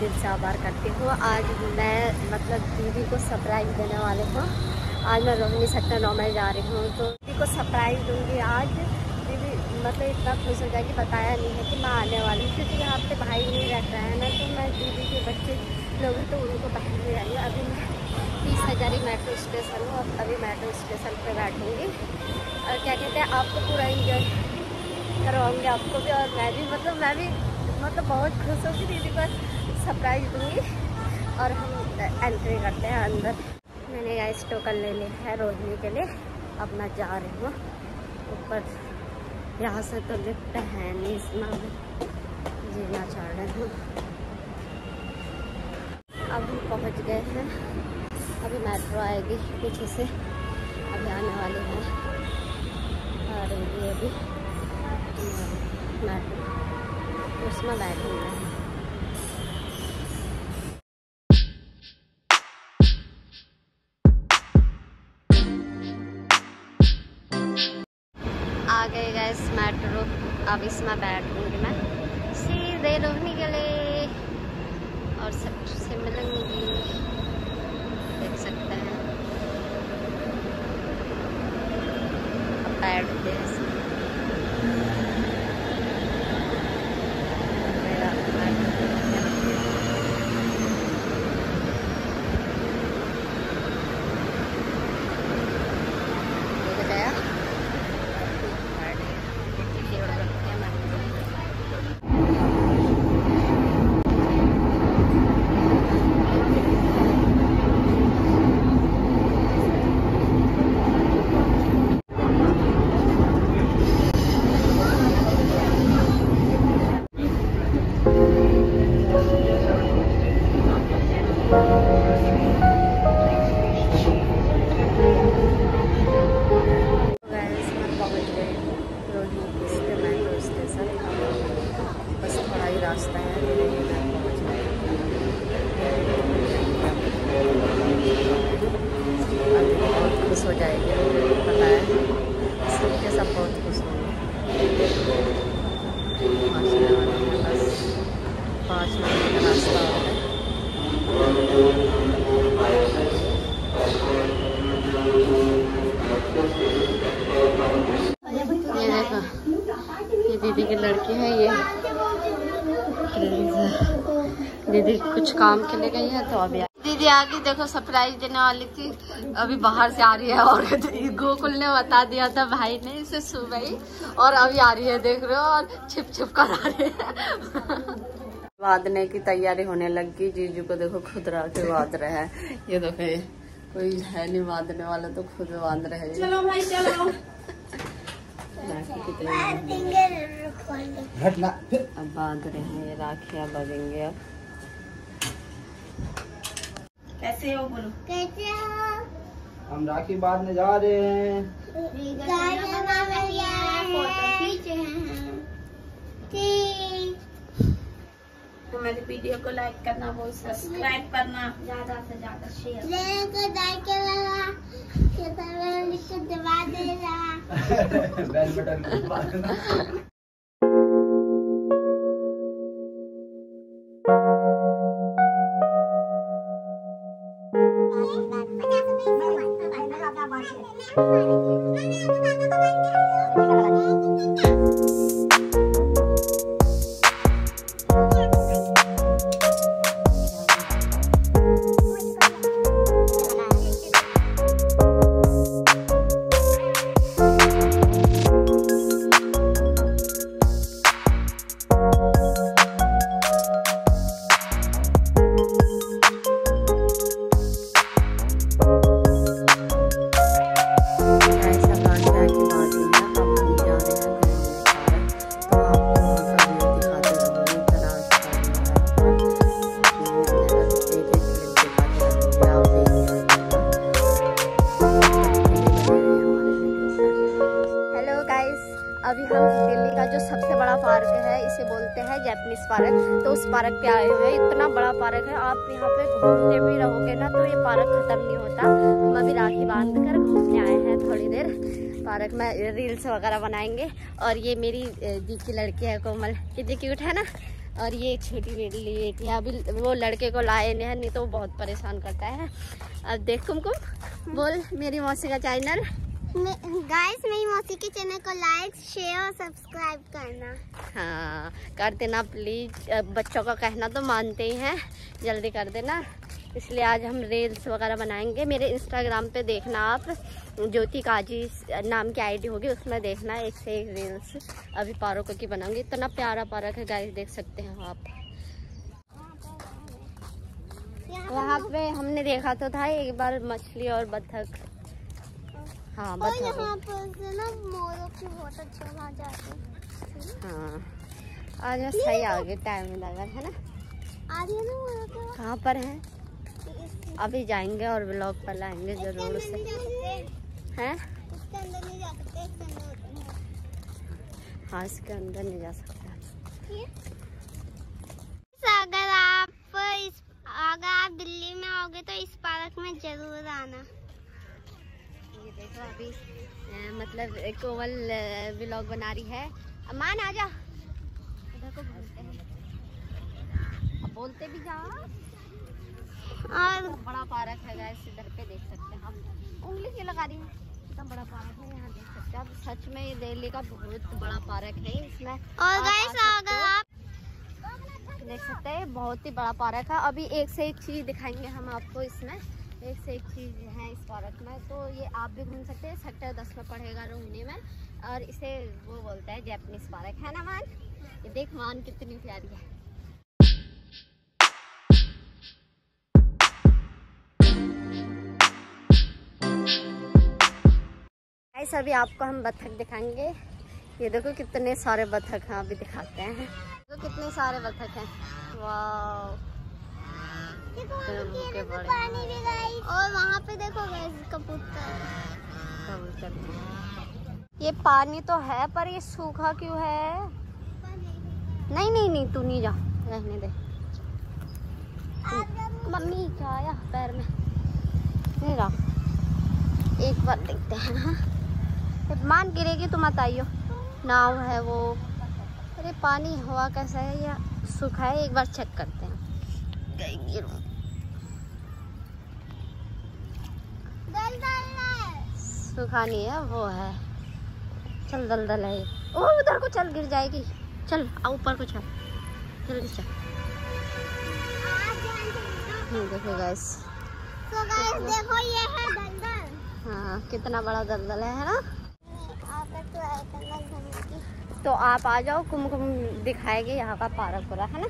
दिल से आभार करती हूँ। आज मैं मतलब दीदी को सरप्राइज़ देने वाले हूँ। आज मैं रोहिणी सेक्टर नौ में जा रही हूँ तो दीदी को सरप्राइज़ दूँगी आज। दीदी मतलब इतना खुश हो जाएगी, बताया नहीं है कि मैं आने वाली हूँ, क्योंकि यहाँ पे भाई नहीं रहता है ना तो मैं दीदी के बच्चे लोग तो उनको पहन ले आई अभी मैं तीस हज़ारी मेट्रो स्टेशन हूँ अभी मेट्रो स्टेशन पर बैठूँगी। और क्या कहते हैं आपको पूरा इंजॉय करवाऊँगी आपको भी, और मैं भी मतलब मैं भी मतलब बहुत खुश होगी दीदी को सरप्राइज़ दूँगी और हम एंट्री करते हैं अंदर। मैंने यहाँ टोकन ले लिया है रोजनी के लिए। अब मैं जा रही हूँ। ऊपर यहाँ से तो लिफ्ट है नहीं, इसमें जीना चाह रहे हूँ। अब हम पहुँच गए हैं। अभी मेट्रो आएगी पीछे से। अभी आने वाली है। और ये भी मेट्रो। उसमें बैठूँगा। मेट्रो अब इसमें बैठूँगी मैं। सीधे रोहनी लिए और सबसे मिलूँगी। देख सकते हैं। बैठते हैं। सब बहुत ये देखो ये दीदी की लड़की है, ये दीदी कुछ काम के लिए गई है तो अभी दीदी आगे देखो सरप्राइज़ देने वाली थी। अभी बाहर से आ रही है और गोकुल ने बता दिया था भाई ने इसे सुबह ही और अभी आ रही है देख रहे हो और छिप छिप कर आ रही है। बांधने की तैयारी होने लगी। जीजू को देखो खुद रहा के बाँध रहे हैं। ये देखो ये कोई है नहीं बांधने वाला तो खुद बाँध रहे हैं चलो भाई चलो। अब बाँध रहे हैं राखियाँ बजेंगे अब। कैसे हो बोलो? कैसे हो? हम राखी बांधने जा रहे हैं। हैं। वीडियो को लाइक करना वो सब्सक्राइब करना ज़्यादा से ज़्यादा शेयर बेल बटन को दबाना ऐसा पार्क। तो उस पार्क पे आए हुए, इतना बड़ा पार्क है, आप यहाँ पे घूमते भी रहोगे ना तो ये पार्क खत्म नहीं होता। हम अभी राखी बाँध कर घूमने आए हैं थोड़ी देर। पार्क में रील्स वगैरह बनाएँगे। और ये मेरी दी की लड़की है कोमल। कितनी क्यूट है ना? और ये छोटी मेरी बेटी है अभी वो लड़के को लाए नहीं नहीं तो बहुत परेशान करता है। अब देख कुमकुम, बोल मेरी मौसी का चैनल गाइस मेरी मौसी के चैनल को लाइक शेयर और सब्सक्राइब करना। हाँ कर देना प्लीज़ बच्चों का कहना तो मानते ही हैं। जल्दी कर देना। इसलिए आज हम रील्स वगैरह बनाएँगे। मेरे इंस्टाग्राम पे देखना आप। ज्योति काजी नाम की आईडी होगी उसमें देखना एक से एक रील्स अभी पार्कों की बनाऊँगी। इतना प्यारा पार्क है गाइस देख सकते हैं आप। वहाँ पे हमने देखा तो था एक बार मछली और बत्तख। हाँ और यहाँ पर ना मोरों की बहुत अच्छा वहाँ जाते हाँ। आज मैं सही आ गई टाइम लगा है ना? आ रही है ना मोरों के कहाँ पर है? अभी जाएँगे और ब्लॉग पर लाएँगे ज़रूर से। नहीं जा हैं? इसके अंदर नहीं जा सकते इसके अंदर हैं। हाँ इसके अंदर नहीं जा सकता। अगर आप इस अगर आप दिल्ली में आओगे तो इस पार्क में ज़रूर आना। ये देखो अभी मतलब एक कोमल ब्लॉग बना रही है। अमान आ जा। इधर को बोलते हैं। अब बोलते भी जा। और बड़ा पार्क है गाइस इधर पे देख सकते हैं आप। उंगली क्यों लगा रही है? इतना बड़ा पार्क है यहाँ देख सकते हैं आप। सच में ये दिल्ली का बहुत बड़ा पार्क है इसमें और गाइस अगर आप देख सकते हैं बहुत ही बड़ा पार्क है। अभी एक से एक चीज़ दिखाएँगे हम आपको इसमें। एक से एक चीज़ है इस पार्क में तो ये आप भी घूम सकते हैं सेक्टर दस में पड़ेगा रोहिणी में, और इसे वो बोलते हैं जैपनीज पार्क है ना मान? ये देख मान कितनी प्यारी है। गाइस अभी आपको हम बत्तख दिखाएँगे। ये देखो कितने सारे बत्तख हैं, अभी दिखाते हैं। देखो कितने सारे बत्तख हैं। वाह और वहाँ पे देखो गाइस कबूतर। कबूतर ये पानी तो है पर ये सूखा क्यों है? नहीं नहीं नहीं तू नहीं जा। रहने दे। मम्मी क्या आया पैर में। नहीं रहा एक बार देखते हैं जब मान गिरेगी तो मत आइयो। नाव है वो। अरे पानी हवा कैसा है या सूखा है? एक बार चेक करते हैं। गिरूं दलदल है। है वो है। चल दलदल है। ओ उधर को चल गिर जाएगी। चल आ ऊपर को चल। जल्दी चल। से देखो। गाइस तो गाइस देखो। ये है दलदल हाँ कितना बड़ा दलदल है है ना? की। तो आप आ जाओ कुमकुम दिखाएगी यहाँ का पार्क पूरा है ना?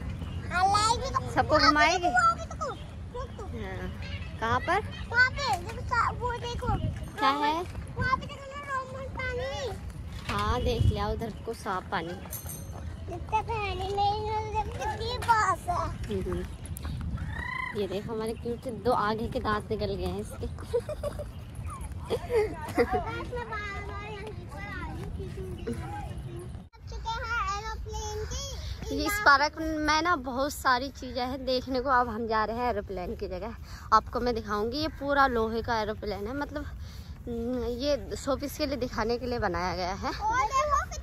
सबको घुमाएगी? हाँ। कहाँ पर? पे वो देखो क्या है? हाँ देख लिया उधर को साफ़ पानी। हम्म। ये देखो हमारे क्यूट से दो आगे के दांत निकल गए हैं इसके। इस पार्क में ना बहुत सारी चीज़ें हैं देखने को। अब हम जा रहे हैं एरोप्लेन की जगह। आपको मैं दिखाऊँगी, ये पूरा लोहे का एरोप्लेन है। मतलब ये शोपीस के लिए दिखाने के लिए बनाया गया है।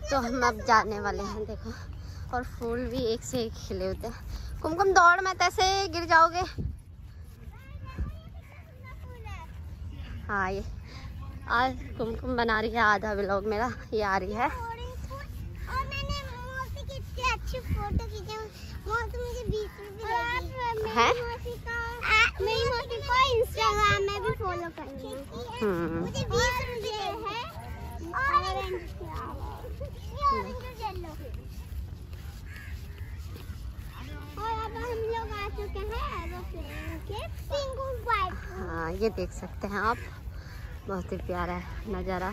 तो हम अब जाने वाले हैं, देखो। और फूल भी एक से एक खिले होते हैं। कुमकुम, दौड़ में तैसे गिर जाओगे। हाँ ये। आज कुमकुम बना रही है, आधा ब्लॉग मेरा। ये आ रही है ऑरेंज फूल और मैंने मौसी की फ़ोटो खींची। मुझे है? मेरी मौसी का मेरी मौसी को इंस्टाग्राम में भी फॉलो करनी है। मुझे में है। ऑरेंज ये और अब हम लोग। आ चुके हैं एरोप्लेन के पिंक और हाँ ये देख सकते हैं आप। बहुत ही प्यारा है नज़ारा।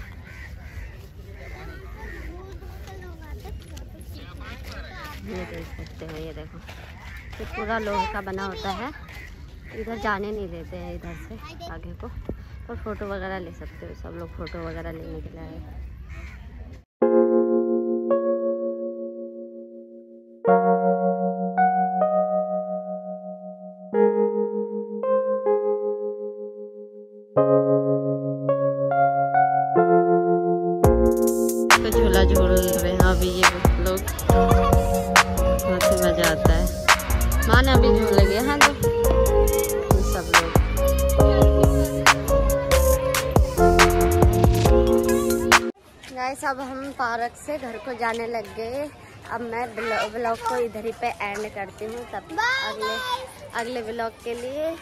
ये देख सकते हैं, ये देखो। ये पूरा लोहे का बना होता है। इधर जाने नहीं देते हैं, इधर से आगे को। और फ़ोटो वगैरह ले सकते हो, सब लोग फ़ोटो वगैरह लेने के लिए झूला झूल रहे हैं अभी ये लोग। है माँ ने अभी लगे हाँ तो सब लोग। गाइस अब हम पार्क से घर को जाने लग गए। अब मैं ब्लॉग को इधर ही पे एंड करती हूँ तब अगले अगले ब्लॉग के लिए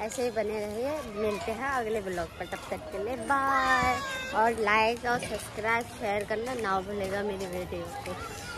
ऐसे ही बने रहिए। मिलते हैं अगले ब्लॉग पर तब तक के लिए बाय और लाइक और सब्सक्राइब शेयर करना ना भूलेगा मेरी वीडियो को।